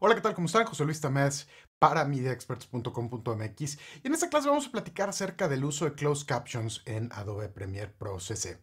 Hola, ¿qué tal? ¿Cómo están? José Luis Tamés para MediaExperts.com.mx y en esta clase vamos a platicar acerca del uso de closed captions en Adobe Premiere Pro CC.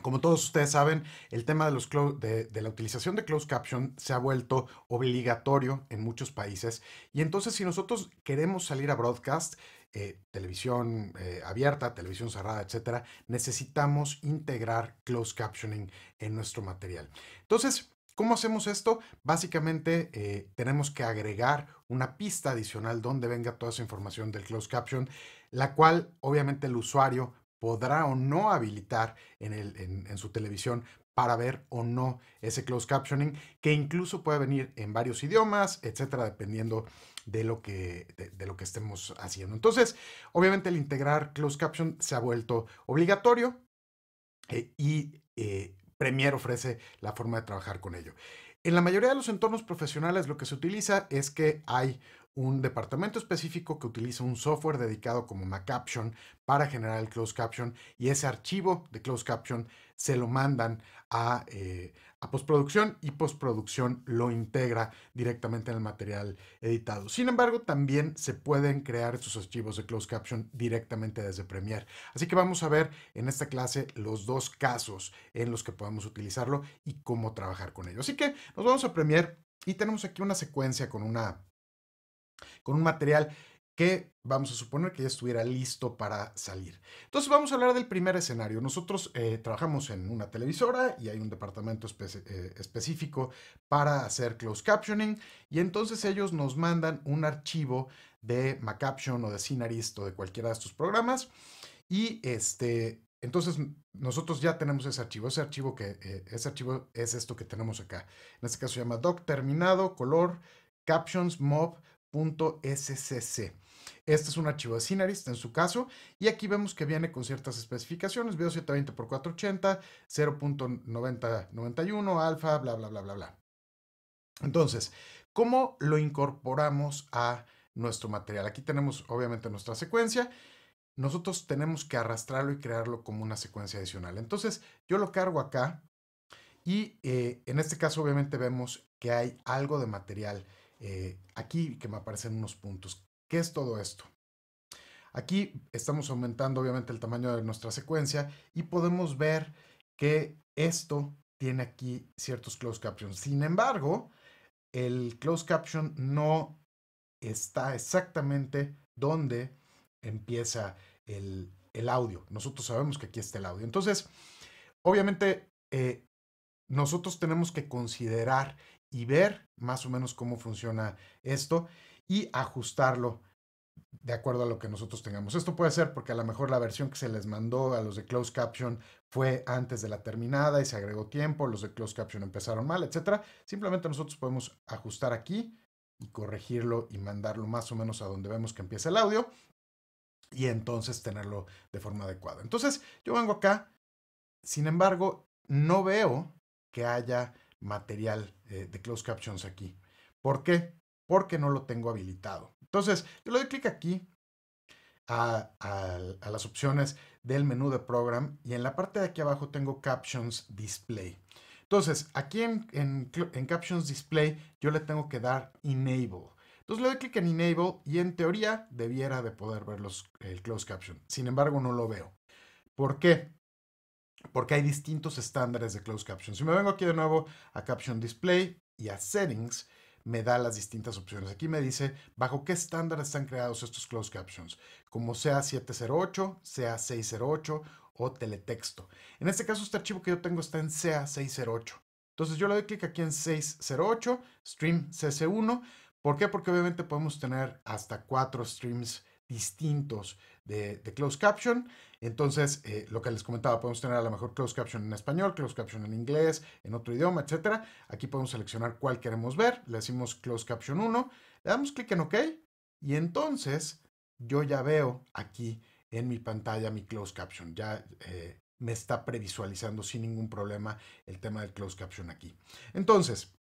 Como todos ustedes saben, el tema de, los de, la utilización de closed caption se ha vuelto obligatorio en muchos países y entonces si nosotros queremos salir a broadcast, eh, televisión eh, abierta, televisión cerrada, etcétera, necesitamos integrar closed captioning en nuestro material. Entonces, ¿Cómo hacemos esto? Básicamente eh, tenemos que agregar una pista adicional donde venga toda esa información del closed caption, la cual obviamente el usuario podrá o no habilitar en, su televisión para ver o no ese closed captioning, que incluso puede venir en varios idiomas, etcétera, dependiendo de lo que, de, lo que estemos haciendo. Entonces, obviamente el integrar closed caption se ha vuelto obligatorio eh, y eh, Premiere ofrece la forma de trabajar con ello. En la mayoría de los entornos profesionales lo que se utiliza es que hay un departamento específico que utiliza un software dedicado como MacCaption para generar el closed caption y ese archivo de closed caption se lo mandan a, eh, a, postproducción y postproducción lo integra directamente en el material editado. Sin embargo, también se pueden crear estos archivos de closed caption directamente desde Premiere. Así que vamos a ver en esta clase los dos casos en los que podemos utilizarlo y cómo trabajar con ello. Así que nos vamos a Premiere y tenemos aquí una secuencia con una con un material que vamos a suponer que ya estuviera listo para salir. Entonces vamos a hablar del primer escenario. Nosotros eh, trabajamos en una televisora y hay un departamento eh, específico para hacer closed captioning y entonces ellos nos mandan un archivo de Macaption o de Scenarist o de cualquiera de estos programas y este entonces nosotros ya tenemos ese archivo. Ese archivo que eh, ese archivo es esto que tenemos acá. En este caso se llama doc terminado color captions mob .scc. Este es un archivo de Scenarist en su caso, y aquí vemos que viene con ciertas especificaciones, video 720x480, 0.9091, alfa, bla, bla, bla, bla, bla. Entonces, ¿cómo lo incorporamos a nuestro material? Aquí tenemos obviamente nuestra secuencia. Nosotros tenemos que arrastrarlo y crearlo como una secuencia adicional. Entonces, yo lo cargo acá y eh, en este caso obviamente vemos que hay algo de material eh, aquí que me aparecen unos puntos. ¿Qué es todo esto? Aquí estamos aumentando obviamente el tamaño de nuestra secuencia y podemos ver que esto tiene aquí ciertos closed captions. Sin embargo, el closed caption no está exactamente donde empieza el, audio. Nosotros sabemos que aquí está el audio. Entonces, obviamente, eh, nosotros tenemos que considerar y ver más o menos cómo funciona esto y ajustarlo de acuerdo a lo que nosotros tengamos. Esto puede ser porque a lo mejor la versión que se les mandó a los de Closed Caption fue antes de la terminada y se agregó tiempo, los de Closed Caption empezaron mal, etc. Simplemente nosotros podemos ajustar aquí y corregirlo y mandarlo más o menos a donde vemos que empieza el audio y entonces tenerlo de forma adecuada. Entonces yo vengo acá, sin embargo, no veo que haya material eh, de closed captions aquí. ¿Por qué? Porque no lo tengo habilitado. Entonces, yo le doy clic aquí a, las opciones del menú de Program y en la parte de aquí abajo tengo Captions Display. Entonces, aquí en, en, Captions Display yo le tengo que dar Enable. Entonces le doy clic en Enable y en teoría debiera de poder ver los, el Closed Caption. Sin embargo, no lo veo. ¿Por qué? porque hay distintos estándares de closed caption. Si me vengo aquí de nuevo a Caption Display y a Settings, me da las distintas opciones. Aquí me dice bajo qué estándar están creados estos closed captions, como sea 708, sea 608 o teletexto. En este caso, este archivo que yo tengo está en sea 608. Entonces yo le doy clic aquí en 608, Stream CC1. ¿Por qué? Porque obviamente podemos tener hasta cuatro streams distintos de, closed caption. Entonces, eh, lo que les comentaba, podemos tener a lo mejor closed caption en español, closed caption en inglés, en otro idioma, etcétera. Aquí podemos seleccionar cuál queremos ver. Le decimos closed caption 1, le damos clic en OK y entonces yo ya veo aquí en mi pantalla mi closed caption. Ya eh, me está previsualizando sin ningún problema el tema del closed caption aquí. Entonces,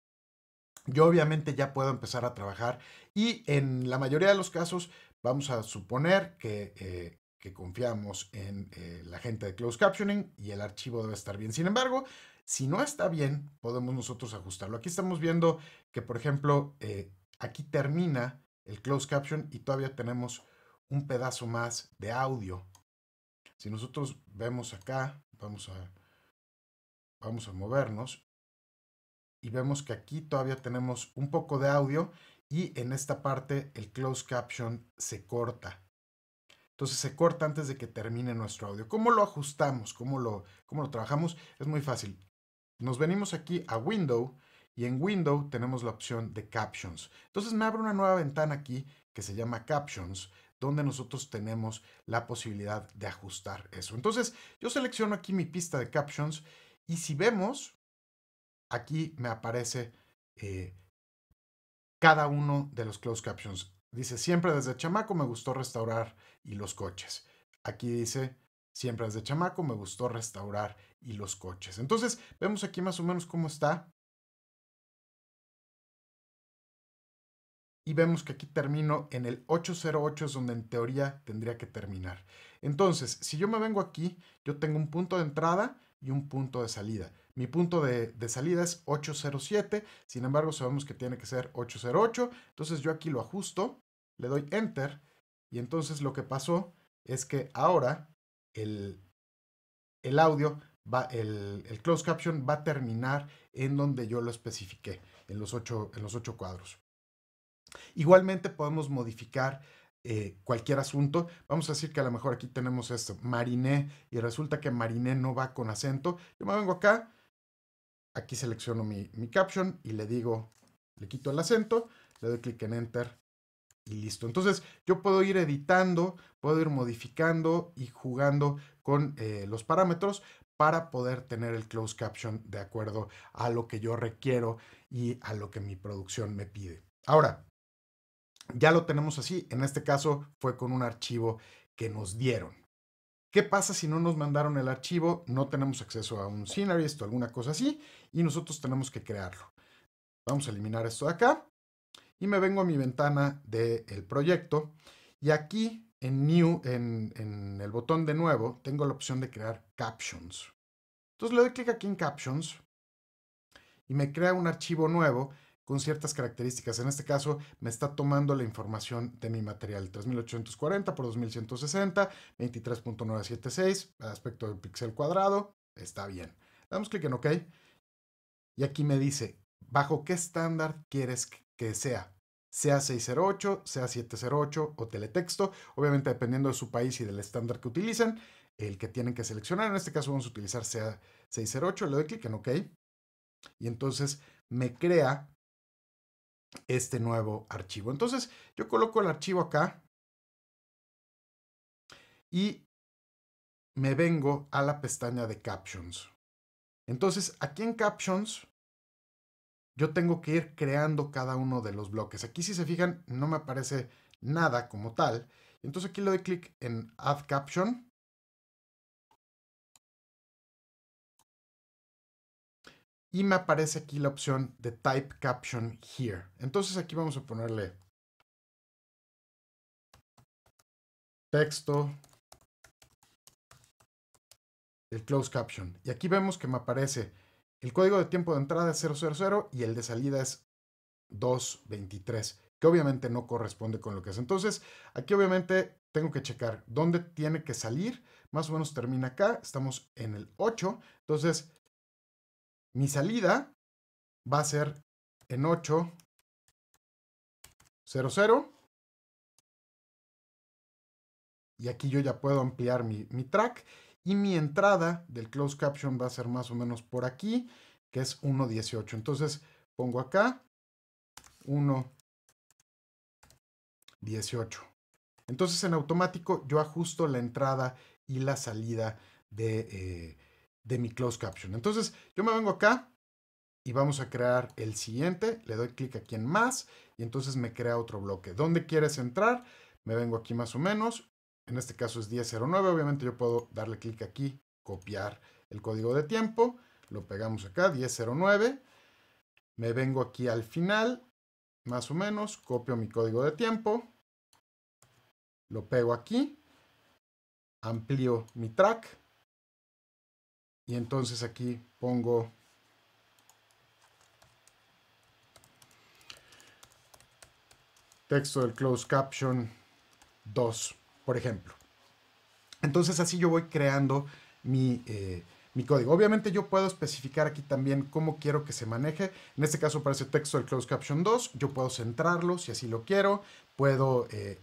yo obviamente ya puedo empezar a trabajar y en la mayoría de los casos Vamos a suponer que, eh, confiamos en eh, la gente de closed captioning y el archivo debe estar bien. Sin embargo, Si no está bien, podemos nosotros ajustarlo. Aquí estamos viendo que, por ejemplo, eh, aquí termina el closed caption y todavía tenemos un pedazo más de audio. Si nosotros vemos acá, vamos a, vamos a movernos y vemos que aquí todavía tenemos un poco de audio y en esta parte el closed caption se corta. Entonces se corta antes de que termine nuestro audio. ¿Cómo lo ajustamos? ¿Cómo lo, cómo lo trabajamos? Es muy fácil. Nos venimos aquí a Window y en Window tenemos la opción de Captions. Entonces me abre una nueva ventana aquí que se llama Captions, donde nosotros tenemos la posibilidad de ajustar eso. Entonces yo selecciono aquí mi pista de Captions y si vemos, aquí me aparece eh, cada uno de los closed captions. Dice, siempre desde chamaco me gustó restaurar y los coches. Aquí dice, siempre desde chamaco me gustó restaurar y los coches. Entonces, vemos aquí más o menos cómo está. Y vemos que aquí termino en el 808, es donde en teoría tendría que terminar. Entonces, si yo me vengo aquí, yo tengo un punto de entrada y un punto de salida. Mi punto de, salida es 807, sin embargo sabemos que tiene que ser 808, entonces yo aquí lo ajusto, le doy Enter y entonces lo que pasó es que ahora el, el audio, va, el, el closed caption va a terminar en donde yo lo especifiqué, en los ocho, en los ocho cuadros. Igualmente podemos modificar eh, cualquier asunto. Vamos a decir que a lo mejor aquí tenemos esto, mariné, y resulta que mariné no va con acento. Yo me vengo acá, Aquí selecciono mi, caption y le digo, le quito el acento, le doy clic en Enter y listo. Entonces yo puedo ir editando, puedo ir modificando y jugando con eh, los parámetros para poder tener el closed caption de acuerdo a lo que yo requiero y a lo que mi producción me pide. Ahora, ya lo tenemos así. En este caso fue con un archivo que nos dieron. ¿Qué pasa si no nos mandaron el archivo? No tenemos acceso a un Scenarist o alguna cosa así y nosotros tenemos que crearlo. Vamos a eliminar esto de acá y me vengo a mi ventana del proyecto y aquí en New, en, en el botón de nuevo, tengo la opción de crear Captions. Entonces le doy clic aquí en Captions y me crea un archivo nuevo con ciertas características. En este caso, me está tomando la información de mi material 3840 por 2160, 23.976, aspecto del píxel cuadrado. Está bien. Damos clic en OK. Y aquí me dice, ¿bajo qué estándar quieres que sea? Sea 608, sea 708 o teletexto. Obviamente, dependiendo de su país y del estándar que utilicen, el que tienen que seleccionar. En este caso, vamos a utilizar sea 608. Le doy clic en OK. Y entonces me crea este nuevo archivo. Entonces, yo coloco el archivo acá y me vengo a la pestaña de Captions. Entonces, aquí en Captions, yo tengo que ir creando cada uno de los bloques. Aquí, si se fijan, no me aparece nada como tal. Entonces, aquí le doy clic en Add Caption y me aparece aquí la opción de Type Caption Here. Entonces aquí vamos a ponerle texto, el close caption. Y aquí vemos que me aparece el código de tiempo de entrada es 000 y el de salida es 223, que obviamente no corresponde con lo que es. Entonces, aquí obviamente tengo que checar dónde tiene que salir. Más o menos termina acá, estamos en el 8. Entonces, mi salida va a ser en 8, 0, 0. Y aquí yo ya puedo ampliar mi, mi track. Y mi entrada del close caption va a ser más o menos por aquí, que es 1.18. Entonces pongo acá 1.18. Entonces en automático yo ajusto la entrada y la salida de, eh, de mi close caption. Entonces, yo me vengo acá y vamos a crear el siguiente. Le doy clic aquí en más y entonces me crea otro bloque. ¿Dónde quieres entrar? Me vengo aquí más o menos. En este caso es 1009. Obviamente yo puedo darle clic aquí, copiar el código de tiempo. Lo pegamos acá, 1009. Me vengo aquí al final, más o menos. Copio mi código de tiempo. Lo pego aquí. Amplío mi track Y entonces aquí pongo texto del closed caption 2, por ejemplo. Entonces así yo voy creando mi, eh, mi, código. Obviamente yo puedo especificar aquí también cómo quiero que se maneje. En este caso aparece texto del closed caption 2. Yo puedo centrarlo si así lo quiero. Puedo eh,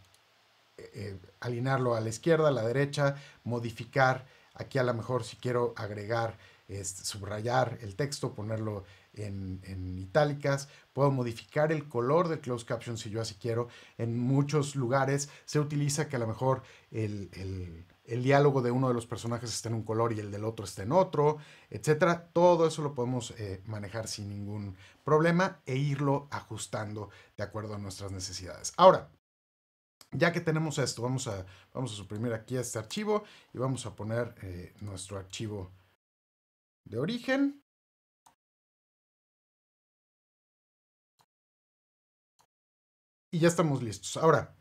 eh, alinearlo a la izquierda, a la derecha, modificar. Aquí a lo mejor si quiero agregar, subrayar el texto, ponerlo en, itálicas, puedo modificar el color del closed caption si yo así quiero. En muchos lugares se utiliza que a lo mejor el, diálogo de uno de los personajes esté en un color y el del otro esté en otro, etcétera. Todo eso lo podemos eh, manejar sin ningún problema e irlo ajustando de acuerdo a nuestras necesidades. Ahora, ya que tenemos esto, vamos a, vamos a suprimir aquí este archivo y vamos a poner eh, nuestro archivo de origen. Y ya estamos listos. Ahora,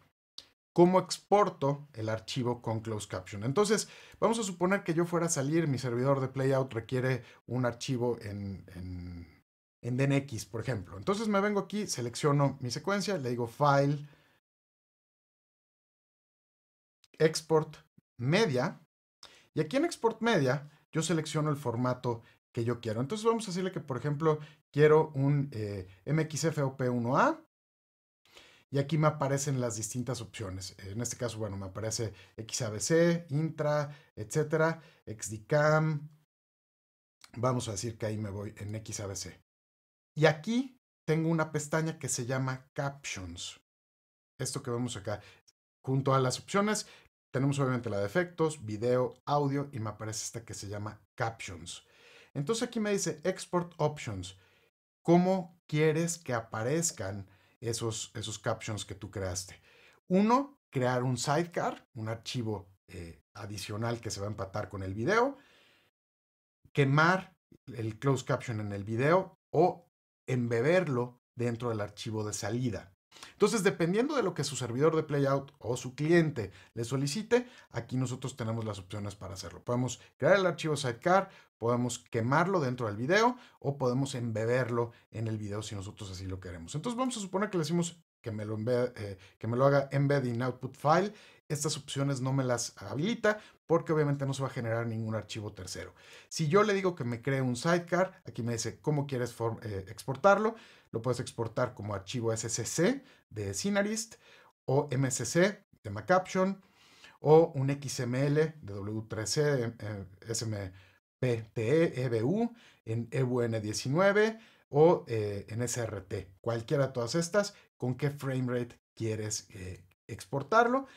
¿cómo exporto el archivo con closed caption? Entonces, vamos a suponer que yo fuera a salir, mi servidor de playout requiere un archivo en, en, en DNX, por ejemplo. Entonces me vengo aquí, selecciono mi secuencia, le digo File, Export Media, y aquí en Export Media yo selecciono el formato que yo quiero. Entonces vamos a decirle que, por ejemplo, quiero un eh, MXFOP1A y aquí me aparecen las distintas opciones. En este caso, bueno, me aparece XABC, Intra, etcétera, XDCAM. Vamos a decir que ahí me voy en XABC. Y aquí tengo una pestaña que se llama Captions. Esto que vemos acá. Junto a las opciones, tenemos obviamente la de efectos, video, audio y me aparece esta que se llama Captions. Entonces aquí me dice Export Options. ¿Cómo quieres que aparezcan esos, esos captions que tú creaste. Uno, crear un sidecar, un archivo eh, adicional que se va a empatar con el video, quemar el closed caption en el video o embeberlo dentro del archivo de salida. Entonces, dependiendo de lo que su servidor de playout o su cliente le solicite, aquí nosotros tenemos las opciones para hacerlo. Podemos crear el archivo sidecar, podemos quemarlo dentro del video o podemos embeberlo en el video si nosotros así lo queremos. Entonces, vamos a suponer que le decimos que me lo, eh, que me lo haga embed in output file. Estas opciones no me las habilita porque obviamente no se va a generar ningún archivo tercero. Si yo le digo que me cree un sidecar, aquí me dice cómo quieres eh, exportarlo. Lo puedes exportar como archivo SCC de Synarist o MSC de MacCaption o un XML de W3C, eh, SMPTE, EBU en EBUN19 o eh, en SRT. Cualquiera de todas estas, con qué framerate quieres eh, exportarlo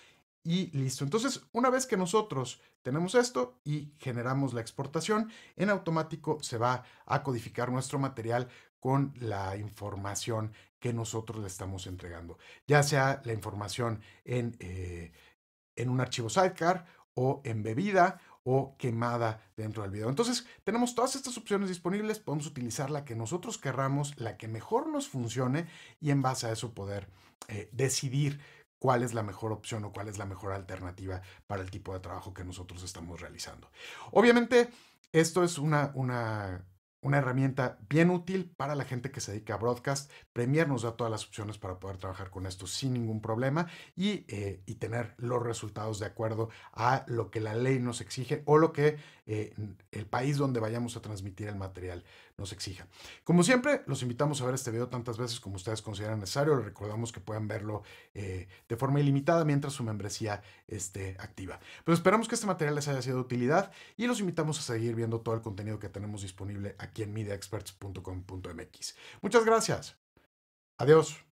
y listo. Entonces, una vez que nosotros tenemos esto y generamos la exportación, en automático se va a codificar nuestro material con la información que nosotros le estamos entregando, ya sea la información en, eh, en un archivo sidecar o embebida o quemada dentro del video. Entonces, tenemos todas estas opciones disponibles, podemos utilizar la que nosotros querramos, la que mejor nos funcione y en base a eso poder eh, decidir cuál es la mejor opción o cuál es la mejor alternativa para el tipo de trabajo que nosotros estamos realizando. Obviamente, esto es una, una una herramienta bien útil para la gente que se dedica a broadcast. Premier nos da todas las opciones para poder trabajar con esto sin ningún problema y, eh, y tener los resultados de acuerdo a lo que la ley nos exige o lo que eh, el país donde vayamos a transmitir el material nos exija. Como siempre, los invitamos a ver este video tantas veces como ustedes consideran necesario. Les recordamos que puedan verlo eh, de forma ilimitada mientras su membresía esté activa. Pero esperamos que este material les haya sido de utilidad y los invitamos a seguir viendo todo el contenido que tenemos disponible aquí en mediaexperts.com.mx. Muchas gracias. Adiós.